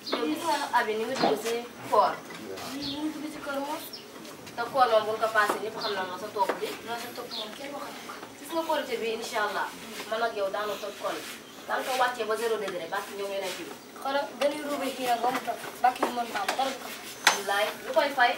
gis nga abi ni mu dugg si koor ñu ngi dugg ci kër moom te koor moom bu ñu ko passé ñëpp xam na ma sa toog bi loolu sa topp moom kenn waxatu ko gis nga korité bi incha allah man ak yow daanu toog koor daan ko wàccee ba zéro degré bàkk ñëw yeneen bi xoolal dañuy ruubee kii nag ba mu toog bàkk yi mën naa ko dara du ko wallaay lu koy fay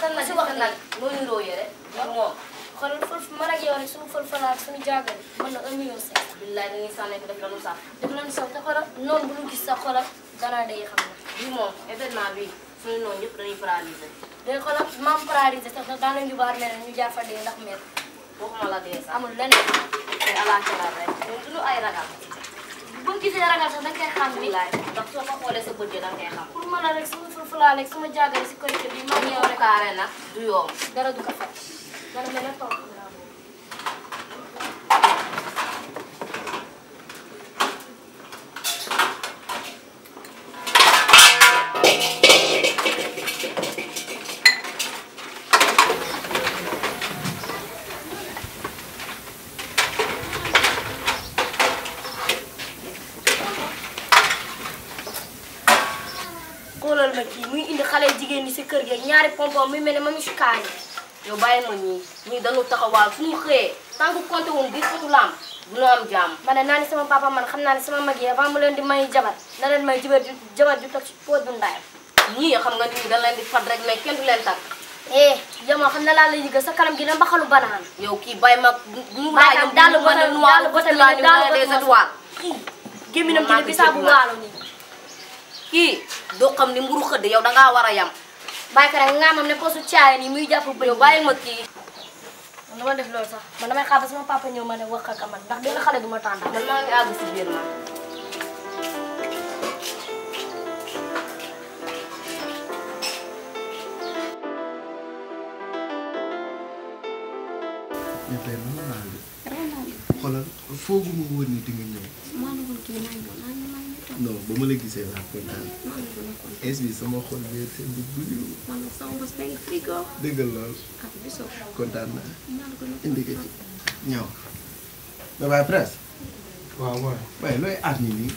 kan la si wax nag noo ñu róoyee rek ak moom xoolal fël man ak yow rek suñu fël falaat suñu jàggale mën na un million cinq billaay dañuy sànni ko def la nu sax dama leen sant xoolal noonu bu ñu gis sa xoolal danaa day xam ne. bii moom événement bi suñu noonu ñëpp dañuy paralysé. day xoolal maam paralysé sax sax daan nañu baar mel ñu jaar fa dee ndax mer. waxuma la dee sax amul leneen. te alaakara rek ñun suñu ay ragal. bu ñu gisee ragal sax dañ koy xam ni. laay ndax soo ko xoolee sa bët yi da nga koy xam. pour mën a rek sama furfulaa rek sama jàngale si korité bi maa ngi yow rek. kaare nag du yomb. dara du ko faj. dana mel ne toog. xoolal ma kii muy indi xale jigéen ñi si kër gi ak ñaari pompom muy mel ne mami si kaani yow bàyyi ma ñii ñii dañu taxawaal fu ñu xëyee tant que compté wuñ biir potu laam du ñu am jàmm ma ne naa ni sama papa man xam naa ne sama mag yi avant mu leen di may jabar na leen may jabar ju jabar ju toog ci pooj bu ndayam ñii xam nga nii dañ leen di fat rek mais kenn du leen tàkk eh yow ma xam na laa la yëgal sa kanam gi na mbaxalu banaan yow kii bàyyi ma mu Bàyyi laajam daal bu ma ne bota- noir daal bota bi laajam daal ma ne bota des bi. étoiles kii gémminam gi ne bisaabu waalo nii kii doo xam ni mburu xëdd yow dangaa war a yam bàyyi ko rek nga mam ne posu caay nii muy jàpp bëri bàyyi ma kii man dama def loolu sax man damay xaar ba sama papa ñëw ma ne wax ak man ndax benn xale du ma tànda man maa ngi àgg si biir ma xoolal foogu ma woon ni di nga ñëw. maa ngi woon kii maa ngi woon maa ngi maa ngi toog. non ba ma la gisee laa kontaan. maa ngi woon kon. es bi sama xol bi seen bu guyu. maa ngi sama bos benn frigo. dëgg lool. ak biso. kontaan naa. maa ngi woon indi ko ci. ñëw. da baa presse. waaw waaw. waaye looy aat ni nii.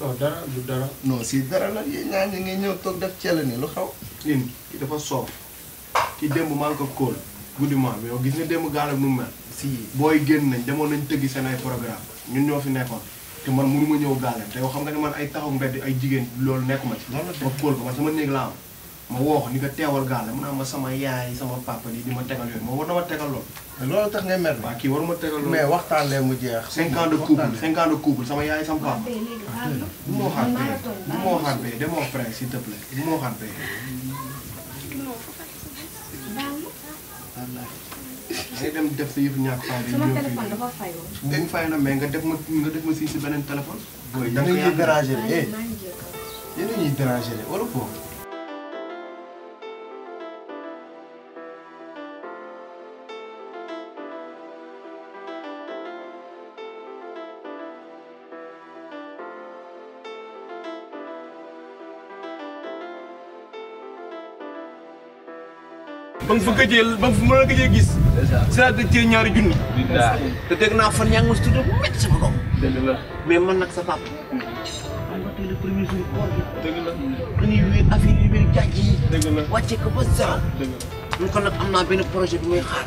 non dara du dara. non si dara la yéen ñaa ngi ngay ñëw toog def cell ni lu xaw. lin ki dafa soof. ki démb maa ngi ko kóol guddi maa mais yow gis nga démb gaal ak nu mu mel. si booy génn nañ demoon nañ tëggi seen ay programme ñun ñoo fi nekkoon te man mënu ma ñëw gaal te yow xam nga ne man ay taxaw mbedd ay jigéen loolu nekkuma ci. loolu ma kóol ko man sama néeg laa am ma woo ko ni ko teewal gaal mu naan ma sama yaay sama papa di di ma tegal yooyu moom war na ma tegal loolu. loolu tax ngay mer. waaw kii waruma tegal loolu mais waxtaan leen mu jeex. cinq ans de couple cinq ans de couple sama yaay sama papa. bu ma waxaat bee bu ma waxaat bee dama wax prince s'il te plaît bu ma waxaat bee. ngay dem def sa yëfu ñàkk fay. sama téléphone dafa fayoo. dañ fay na mais nga def ma nga def ma si si beneen téléphone. booy da nga ñuy déranger de eh. yéen a ñuy déranger de wala foofu. ba nga fa gëjee ba nga fa mën a gëjee gis. si laa gëj cee ñaari junni. te dégg naa fan yaa ngi ma si tudd bu métti sama kaw. dëgg la mais man nag sa papa. man ma tey le premier jour koor gi. dëgg la dañuy wéer affaire yi wéer jàjj yi. dëgg la wàcce ko ba zéro. dëgg la. ñu ko nag am naa benn projet bi muy xaar.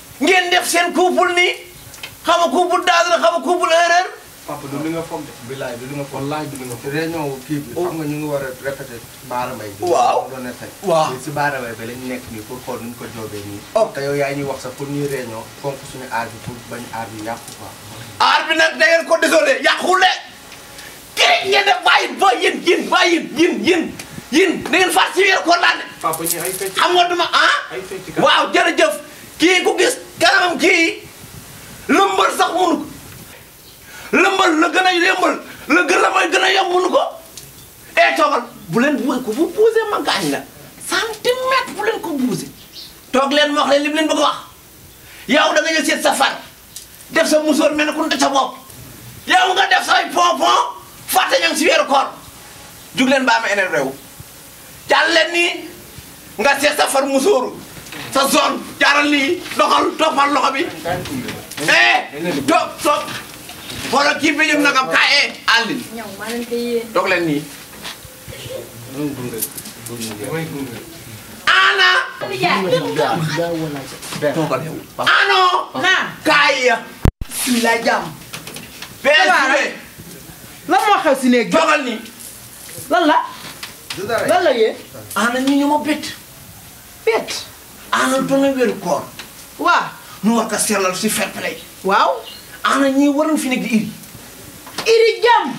ngeen def seen couple nii xam nga couple daal la xam nga couple erreur. papa du li nga foog de. bilaay du li nga foog wallaahi du li nga foog. réunion wu kii bi xam nga ñu ngi war a répété baara mbay bi. waaw doon na tey. waaw si baara mbay bi lañu nekk nii pour xool nu ñu ko joobee nii. ok te yow yaa ñuy wax sax pour ñuy réunion fonk suñu aar bi pour bañ aar bi yàqu quoi. aar bi nag da ngeen ko désolé yàqule. kerek ngeen def bàyyi ba yéen yéen ba yéen yéen yéen yéen da ngeen far ci weeru koor laa ne papa ñi ay fecc xam nga duma ah ay fecc kat waaw jërëjëf kii ku gis kanamam kii lëmbal sax mënu ko lëmbal la gën a yëmbal la gën a may gën a yomb mënu ko ee toogal bu leen bu ku fu buuse ma gaañ la centimètre bu leen ko buuse toog leen ma wax leen li mu leen bëgg a wax yow da nga ñëw seet sa far def sa musóor mel ne ku toj sa bopp yow nga def say pompon fàtte ñang si weeru koor jug leen baa ma eneen réew jàll leen nii nga seet sa far musóoru sa zone jaaral nii doxal toppal loxo bi eh toog toog xoolal kii bi jëm nagam kaa eh àllin ñaw maa leen koy yéen. doog leen nii ana toogal yow ano kaay suy la jàmm bee suwe lan moo xew si néeg toogal ni lan la lan la yee ana ñu ñu ma bett feet ana doona weeru koor waa nu war ka sellal si fair play waaw ana ñi waroon fi nekk di iri iri jàmm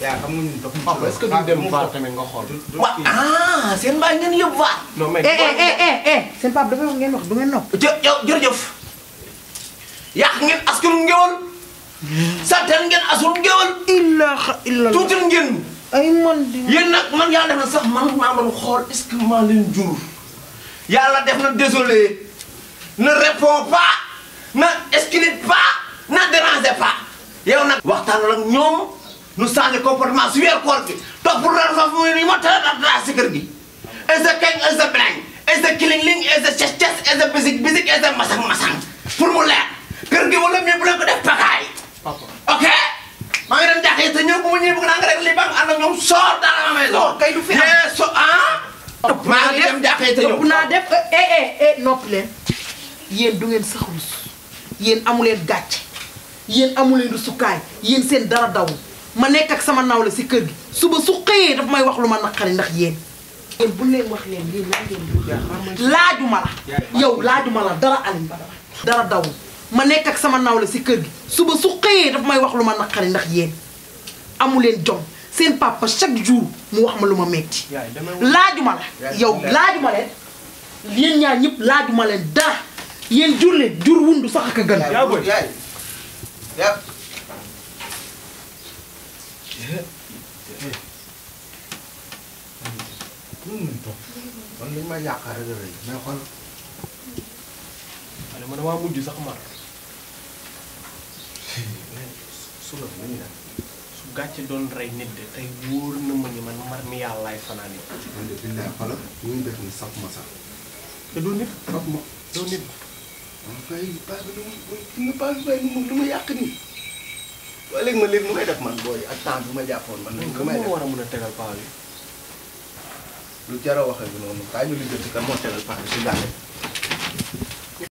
yaa xam nga ñun dafa Papa, est-ce que du dem vaar tamit nga xool. wa ah seen mbaay ngeen yëpp waa non mais. eh eh eh eh eh seen papa dafay wax ngeen wax du ngeen nopp jë jë jërëjëf yàq ngeen askanu ngewoon sàtteen ngeen asul ngéwal illaaha illallah tuutil ngeen ay man di yéen nag man yàlla def na sax man maa doon xool est-ce que maa leen jur yàlla def na désolé ne répond pas ne exclut pas ne dérange pas yow nag waxtaanal ak ñoom nu changé comportement su weer koor gi topp ren sax muy ni ma teel a si kër gi is the king is the blank is the killing ling is the chess chess is the basic basic is the masang masang pour mu leer kër gi wala mais bu leen ko def pakaay ok maa ngi dem jàkk yi te ñëw bu ma ñëwee bëgg naa nga rek li bang ànd ak ñoom soor daal la may soor kay du fi am yee so ah maa ngi dem jàkk yi te ñëw bu naa def eh eh eh noppi leen yéen du ngeen sax rus yéen amu leen gàcce yéen amuleen rusukaay yéen seen dara daw ma nekk ak sama nawle si kër gi suba su xëyee daf may wax lu ma naqari ndax yéen yéen bu leen wax leen lii lan ngeen di wax laajuma la yow laajuma la dara Alioune Badara dara daw ma nekk ak sama nawle si kër gi suba su xëyee daf may wax lu ma naqari ndax yéen amuleen jom seen papa chaque jour mu wax ma lu ma metti laajuma la yow laajuma leen yéen ñaar ñëpp laajuma leen dara yéen jur leen jur wundu sax ak a gën. yaa booy yaay yaa man li ma yaakaar rek rek mais xool ma ne ma damaa mujj sax mar su la ma ñu su gàcce doon rey nit de tey wóor na ma ni man mar mi yàllaay fanaan yi man de billaay xoolal ñu ngi def ni saf ma sax te doo nit saf ma doo nit man fay paa bi lu mu lu mu paa bi fay lu mu lu mu yàq nii waa léegi ma léegi nu may def man booy ak temps bi ma jàppoon man léegi lu may def war a mën a tegal paa bi lu jar a waxee bi noonu kaay ñu lijjanti kan moo tegal paa bi si daal